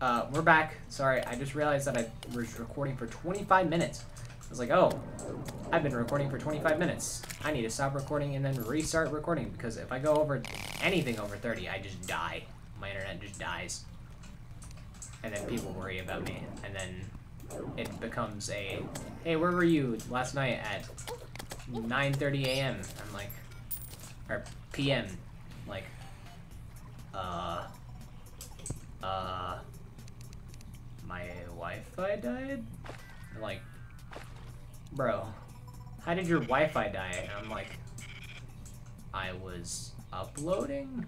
uh, we're back. Sorry, I just realized that I was recording for 25 minutes. I was like, oh, I've been recording for 25 minutes. I need to stop recording and then restart recording because if I go over anything over 30, I just die. My internet just dies. And then people worry about me. And then it becomes a, hey, where were you last night at 9.30 a.m.? I'm like, or p.m. Like, uh, uh, my Wi-Fi died? I'm like, bro, how did your Wi-Fi die? And I'm like, I was uploading?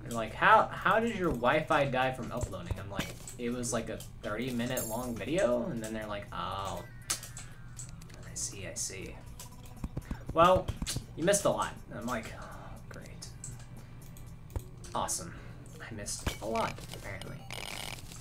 They're like, how how did your Wi-Fi die from uploading? I'm like, it was like a 30 minute long video, and then they're like, oh, I see, I see. Well, you missed a lot. I'm like, oh, great. Awesome. I missed a lot, apparently.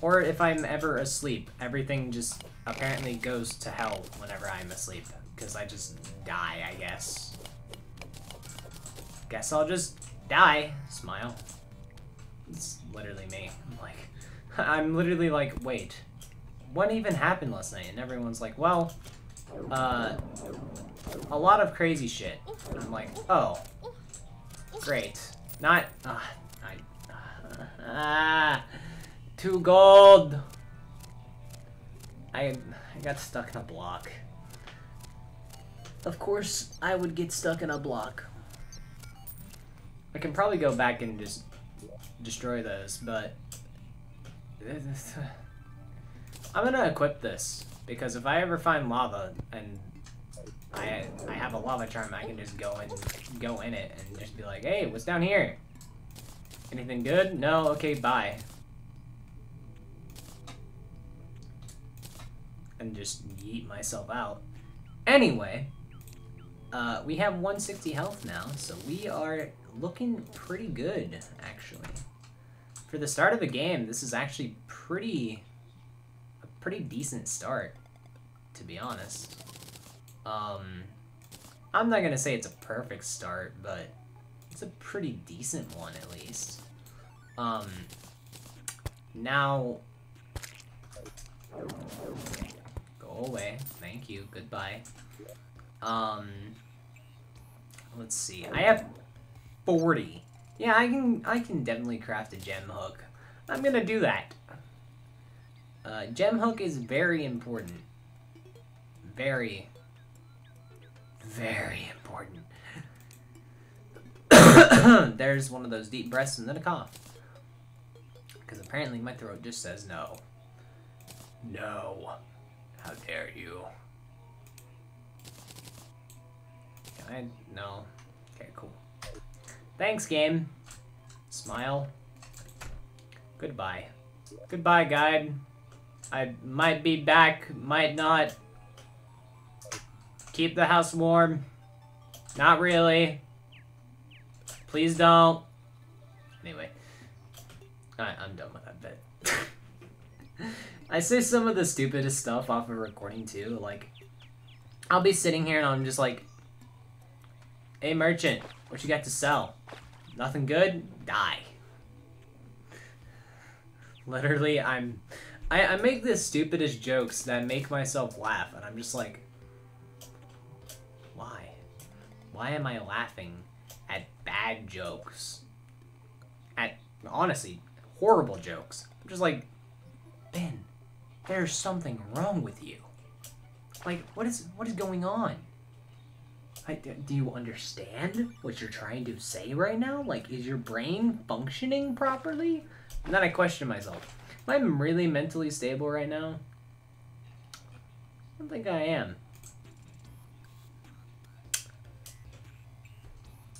Or if I'm ever asleep, everything just apparently goes to hell whenever I'm asleep. Because I just die, I guess. Guess I'll just die. Smile. It's literally me. I'm like, I'm literally like, wait, what even happened last night? And everyone's like, well, uh, a lot of crazy shit. And I'm like, oh, great. Not, uh, I, uh, ah, too gold. I, I got stuck in a block. Of course, I would get stuck in a block. I can probably go back and just destroy those, but... I'm gonna equip this, because if I ever find lava, and I I have a lava charm, I can just go and go in it and just be like, hey, what's down here? Anything good? No? Okay, bye. And just yeet myself out. Anyway, uh, we have 160 health now, so we are looking pretty good, actually. For the start of the game, this is actually pretty, a pretty decent start, to be honest. Um, I'm not gonna say it's a perfect start, but it's a pretty decent one, at least. Um, now, away. Thank you. Goodbye. Um, let's see. I have 40. Yeah, I can I can definitely craft a gem hook. I'm gonna do that. Uh, gem hook is very important. Very, very important. There's one of those deep breaths and then a cough. Because apparently my throat just says no. No. How dare you. Can I? No. Okay, cool. Thanks, game. Smile. Goodbye. Goodbye, guide. I might be back, might not. Keep the house warm. Not really. Please don't. Anyway. Alright, I'm done with that bit. I say some of the stupidest stuff off of recording too, like I'll be sitting here and I'm just like Hey merchant, what you got to sell? Nothing good? Die. Literally, I'm I, I make the stupidest jokes that make myself laugh, and I'm just like, why? Why am I laughing at bad jokes? At, honestly, horrible jokes. I'm just like, Ben, there's something wrong with you. Like, what is, what is going on? I, do you understand what you're trying to say right now? Like, is your brain functioning properly? And then I question myself. Am I really mentally stable right now? I don't think I am.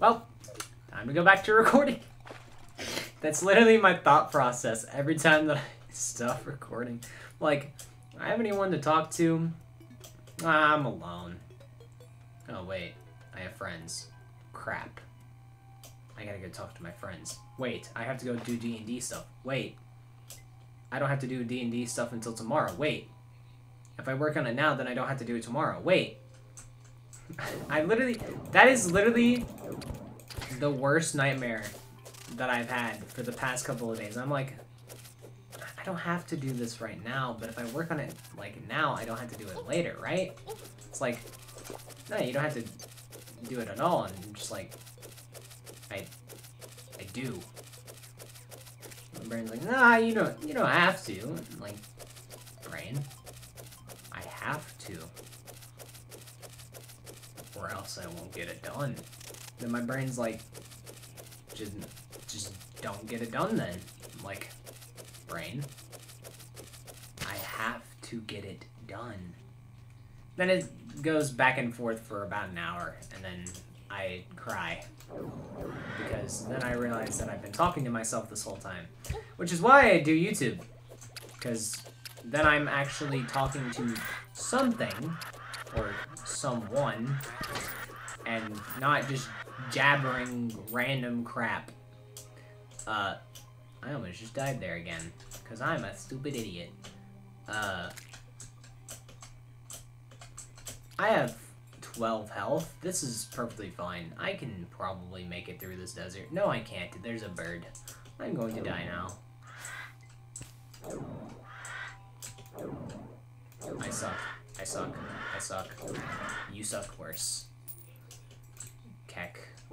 Well, time to go back to recording. That's literally my thought process every time that I stop recording. Like, I have anyone to talk to. I'm alone. Oh, wait. I have friends. Crap. I gotta go talk to my friends. Wait, I have to go do D&D stuff. Wait. I don't have to do D&D stuff until tomorrow. Wait. If I work on it now, then I don't have to do it tomorrow. Wait. I literally... That is literally the worst nightmare that I've had for the past couple of days. I'm like... I don't have to do this right now, but if I work on it, like, now, I don't have to do it later, right? It's like, no, you don't have to do it at all, and just like, I, I do. My brain's like, nah, you don't, you don't have to. I'm like, brain, I have to. Or else I won't get it done. Then my brain's like, just, just don't get it done then. I'm like, brain, I have to get it done. Then it goes back and forth for about an hour, and then I cry. Because then I realize that I've been talking to myself this whole time. Which is why I do YouTube. Because then I'm actually talking to something, or someone, and not just jabbering random crap. Uh, I almost just died there again. Because I'm a stupid idiot. Uh, I have 12 health. This is perfectly fine. I can probably make it through this desert. No, I can't. There's a bird. I'm going to die now. I suck. I suck. I suck. You suck worse.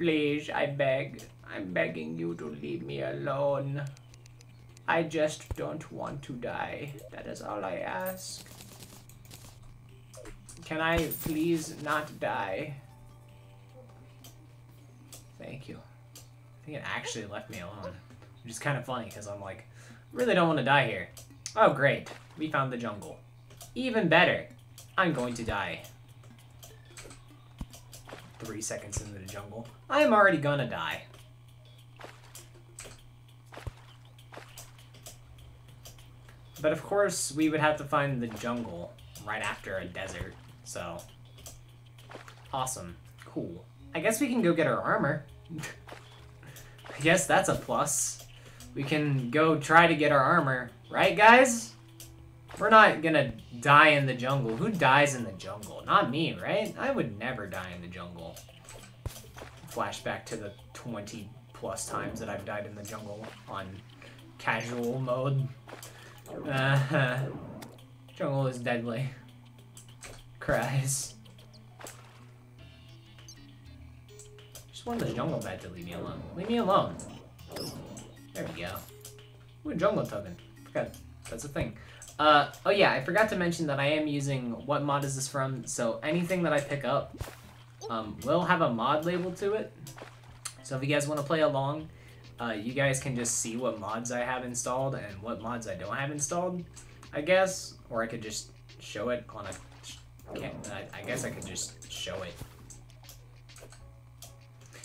Please, I beg. I'm begging you to leave me alone. I just don't want to die. That is all I ask. Can I please not die? Thank you. I think it actually left me alone. Which is kind of funny, because I'm like, really don't want to die here. Oh, great. We found the jungle. Even better. I'm going to die. Three seconds into the jungle. I am already gonna die. But of course, we would have to find the jungle right after a desert. So, awesome. Cool. I guess we can go get our armor. I guess that's a plus. We can go try to get our armor. Right, guys? We're not gonna die in the jungle. Who dies in the jungle? Not me, right? I would never die in the jungle. Flashback to the 20 plus times that I've died in the jungle on casual mode. Uh, jungle is deadly cries. Just want the jungle bat to leave me alone. Leave me alone. There we go. Ooh, jungle token. Forgot that's a thing. Uh, oh yeah, I forgot to mention that I am using, what mod is this from? So anything that I pick up um, will have a mod label to it. So if you guys want to play along, uh, you guys can just see what mods I have installed and what mods I don't have installed, I guess. Or I could just show it on a I, I guess I could just show it.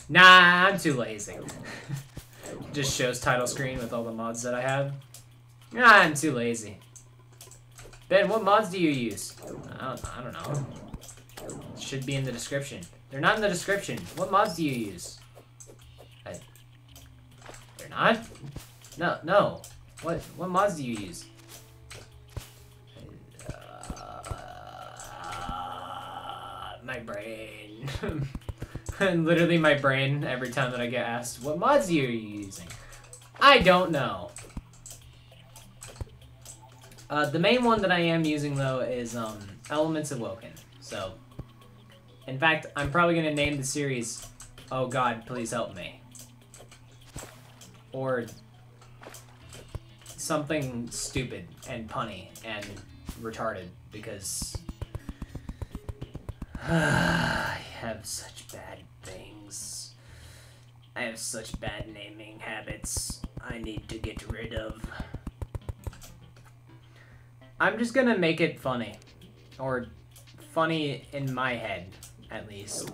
Nah, I'm too lazy. just shows title screen with all the mods that I have. Nah, I'm too lazy. Ben, what mods do you use? I don't, I don't know. Should be in the description. They're not in the description. What mods do you use? I, they're not? No, no. What, what mods do you use? Uh, my brain. and literally my brain, every time that I get asked, what mods are you using? I don't know. Uh, the main one that I am using, though, is um, Elements Awoken. So, in fact, I'm probably going to name the series, Oh God, Please Help Me. Or something stupid and punny and retarded, because I have such bad things. I have such bad naming habits I need to get rid of. I'm just gonna make it funny. Or funny in my head, at least.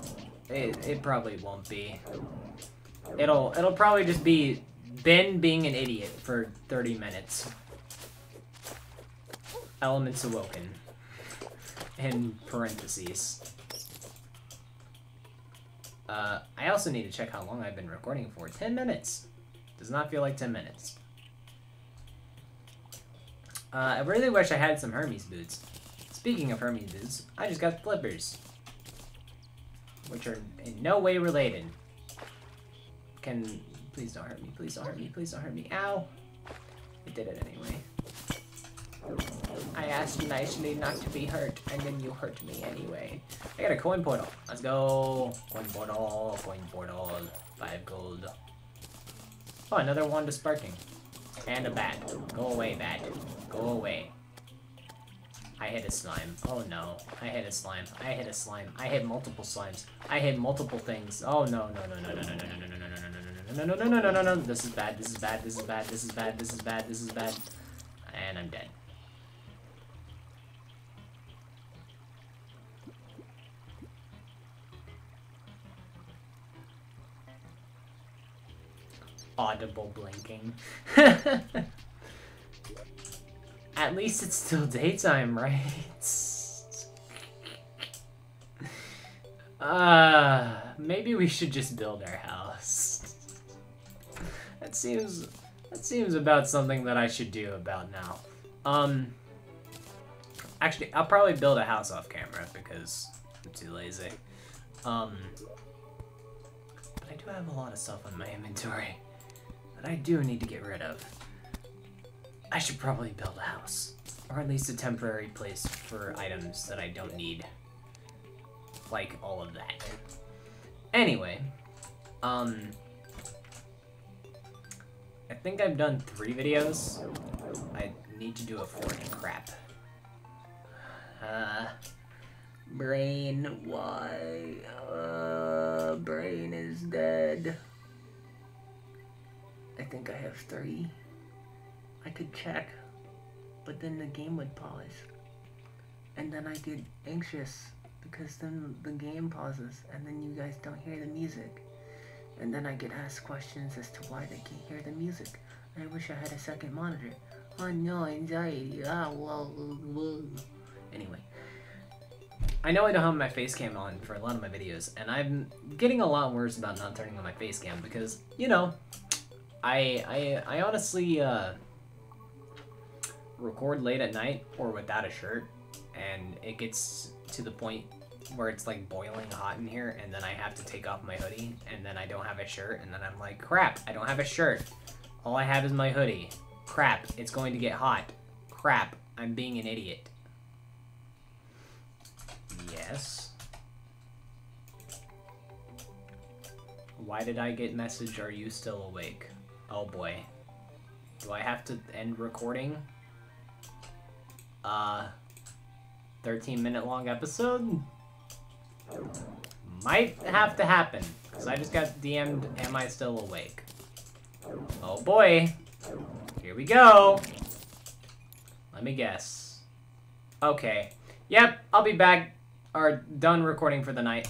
It, it probably won't be. It'll it'll probably just be Ben being an idiot for 30 minutes. Elements awoken. In parentheses. Uh, I also need to check how long I've been recording for. 10 minutes. Does not feel like 10 minutes. Uh, I really wish I had some Hermes boots. Speaking of Hermes boots, I just got flippers. Which are in no way related. Can... Please don't hurt me, please don't hurt me, please don't hurt me. Ow! It did it anyway. I asked nicely not to be hurt, and then you hurt me anyway. I got a coin portal. Let's go. Coin portal, coin portal. Five gold. Oh, another wand of sparking. And a bat. Go away, bat. Go away. I hit a slime. Oh no. I hit a slime. I hit a slime. I hit multiple slimes. I hit multiple things. Oh no, no, no, no, no, no, no, no, no, no, no, no, no, no, no, no, no, no, no. no, This is bad. This is bad. This is bad. This is bad. This is bad. This is bad. And I'm dead. Audible blinking. At least it's still daytime, right? Uh, maybe we should just build our house. That seems, that seems about something that I should do about now. Um, actually, I'll probably build a house off camera because I'm too lazy. Um, but I do have a lot of stuff on my inventory that I do need to get rid of. I should probably build a house. Or at least a temporary place for items that I don't need. Like all of that. Anyway, um... I think I've done three videos. I need to do a fourth. Crap. Uh... Brain, why? Uh, brain is dead. I think I have three. I could check, but then the game would pause. And then I get anxious because then the game pauses and then you guys don't hear the music. And then I get asked questions as to why they can't hear the music. I wish I had a second monitor. Oh no, anxiety. Ah, whoa, whoa. Anyway. I know I don't have my face cam on for a lot of my videos, and I'm getting a lot worse about not turning on my face cam because, you know, I I I honestly uh record late at night or without a shirt and it gets to the point where it's like boiling hot in here and then I have to take off my hoodie and then I don't have a shirt and then I'm like crap I don't have a shirt. All I have is my hoodie. Crap it's going to get hot. Crap I'm being an idiot. Yes. Why did I get message are you still awake oh boy do I have to end recording uh, 13 minute long episode? Might have to happen, because I just got DM'd, am I still awake? Oh boy. Here we go. Let me guess. Okay. Yep, I'll be back, or done recording for the night.